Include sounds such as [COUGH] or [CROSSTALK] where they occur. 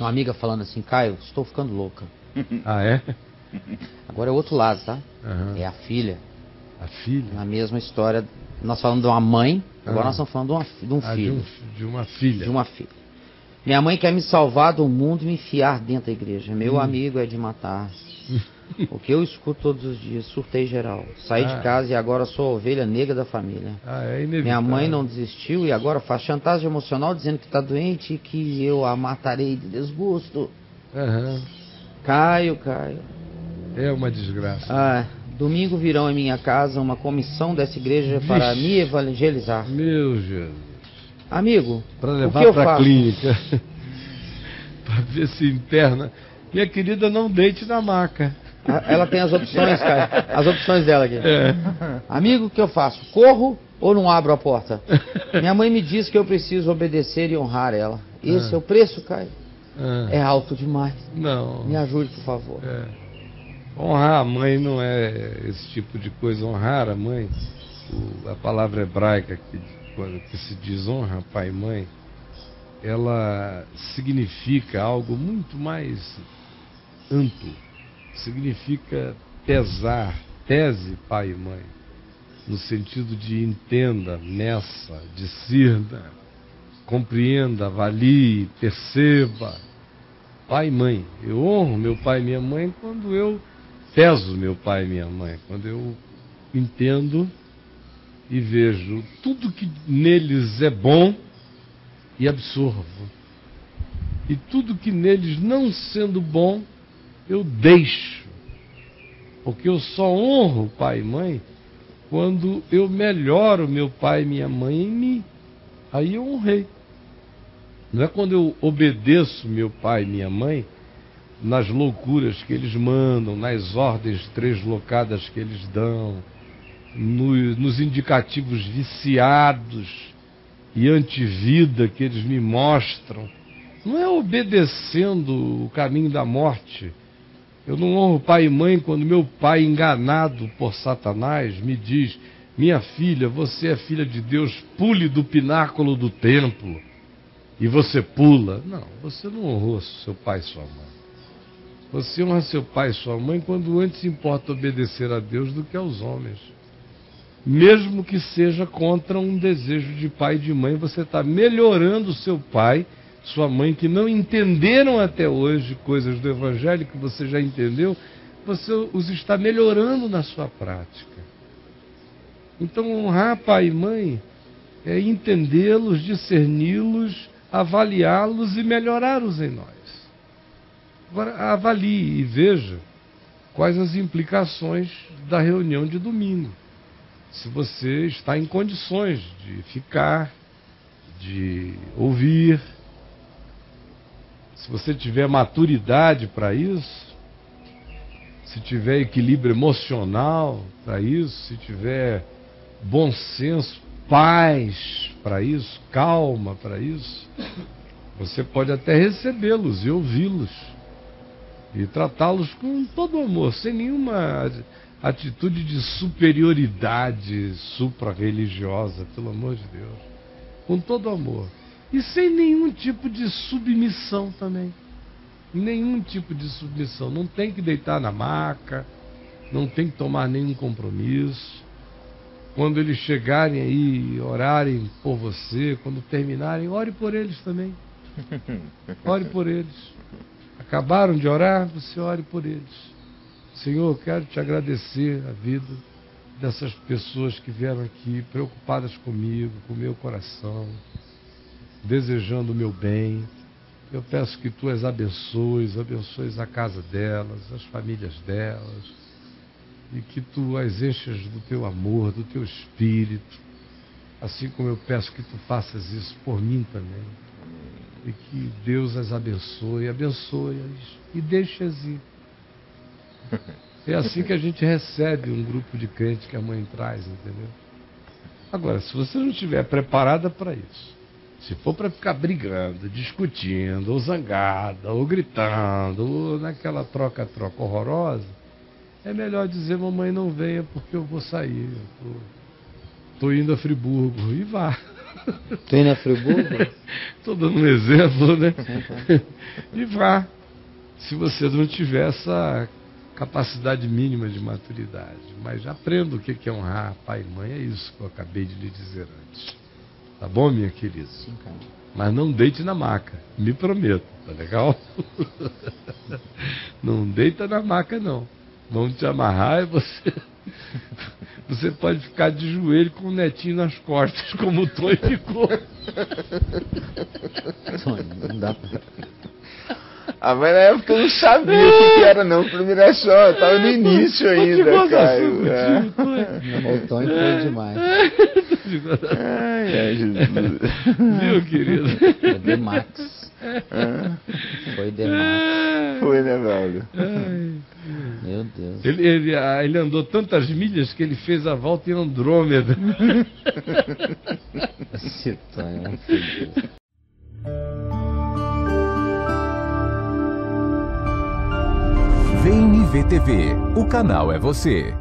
Uma amiga falando assim, Caio, estou ficando louca. [LAUGHS] Ah, é? Agora é o outro lado, tá? Aham. É a filha. A filha? Na mesma história, nós falamos de uma mãe, agora Ah. nós estamos falando de, uma de um Ah, de, filho. um fi- de uma filha. De uma filha. Minha mãe quer me salvar do mundo e me enfiar dentro da igreja. Meu Hum. amigo é de matar. [LAUGHS] [LAUGHS] o que eu escuto todos os dias, surtei geral. Saí Ah. de casa e agora sou a ovelha negra da família. Ah, é inevitável. Minha mãe não desistiu e agora faz chantagem emocional dizendo que está doente e que eu a matarei de desgosto. Aham. Caio, Caio. É uma desgraça. Ah, domingo virão em minha casa uma comissão dessa igreja para Vixe. me evangelizar. Meu Jesus. Amigo, Para levar para a clínica. [LAUGHS] para ver se interna. Minha querida, não deite na maca. Ah, Ela tem as opções, cara. As opções dela aqui. É. Amigo, o que eu faço? Corro ou não abro a porta? Minha mãe me diz que eu preciso obedecer e honrar ela. Esse Ah. é o preço, Caio. Ah, É alto demais. Não. Me ajude, por favor. É. Honrar a mãe não é esse tipo de coisa. Honrar a mãe, o- a palavra hebraica que, que se diz honra pai e mãe, ela significa algo muito mais amplo. Significa pesar, pese pai e mãe, no sentido de entenda, meça, discirna, compreenda, avalie, perceba pai e mãe. Eu honro meu pai e minha mãe quando eu peso meu pai e minha mãe, quando eu entendo e vejo tudo que neles é bom e absorvo. E tudo que neles não sendo bom, eu deixo. Porque eu só honro pai e mãe quando eu melhoro meu pai e minha mãe em mim. Aí eu honrei. Não é quando eu obedeço meu pai e minha mãe nas loucuras que eles mandam, nas ordens treslocadas que eles dão, no- nos indicativos viciados e antivida que eles me mostram. Não é obedecendo o caminho da morte. Eu não honro pai e mãe quando meu pai, enganado por Satanás, me diz: Minha filha, você é filha de Deus, pule do pináculo do templo e você pula. Não, você não honrou seu pai e sua mãe. Você honra seu pai e sua mãe quando antes importa obedecer a Deus do que aos homens. Mesmo que seja contra um desejo de pai e de mãe, você está melhorando seu pai, sua mãe, que não entenderam até hoje coisas do Evangelho que você já entendeu, você os está melhorando na sua prática. Então, honrar pai e mãe é entendê-los, discerni-los, avaliá-los e melhorá-los em nós. Agora, avalie e veja quais as implicações da reunião de domingo. Se você está em condições de ficar, de ouvir, se você tiver maturidade para isso, se tiver equilíbrio emocional para isso, se tiver bom senso, paz para isso, calma para isso, você pode até recebê-los e ouvi-los e tratá-los com todo amor, sem nenhuma atitude de superioridade supra-religiosa, pelo amor de Deus. Com todo amor. E sem nenhum tipo de submissão também. Nenhum tipo de submissão. Não tem que deitar na maca, não tem que tomar nenhum compromisso. Quando eles chegarem aí e orarem por você, quando terminarem, ore por eles também. [LAUGHS] Ore por eles. Acabaram de orar, você ore por eles. Senhor, quero te agradecer a vida dessas pessoas que vieram aqui preocupadas comigo, com o meu coração, desejando o meu bem. Eu peço que tu as abençoes, abençoes a casa delas, as famílias delas, e que tu as enchas do teu amor, do teu espírito, assim como eu peço que tu faças isso por mim também. E que Deus as abençoe, abençoe-as e deixe-as ir. É assim que a gente recebe um grupo de crentes que a mãe traz, entendeu? Agora, se você não estiver preparada para isso, se for para ficar brigando, discutindo, ou zangada, ou gritando, ou naquela troca-troca horrorosa, é melhor dizer, mamãe não venha porque eu vou sair, eu tô, tô indo a Friburgo, e vá. Tem na Friburgo? [LAUGHS] Estou dando um exemplo, né? [LAUGHS] e vá, se você não tiver essa capacidade mínima de maturidade. Mas aprenda o que é honrar pai e mãe, é isso que eu acabei de lhe dizer antes. Tá bom, minha querida? Sim, cara. Mas não deite na maca, me prometo, tá legal? [LAUGHS] Não deita na maca, não. Vamos te amarrar e você. [LAUGHS] Você pode ficar de joelho com o netinho nas costas, como o Tony ficou. Tony, não dá pra... Ah, mas na época eu não sabia o que, que era não, primeira é só, eu tava no início ainda, Caio. É. O Tony foi demais. Ai, ai, Jesus. Viu, querido? Foi D-Max. Foi D-Max. Foi, né, velho? Meu Deus. Ele, ele, ah, ele andou tantas milhas que ele fez a volta em Andrômeda. [LAUGHS] Esse Tony é um filho. Vem me ver TV. O canal é você.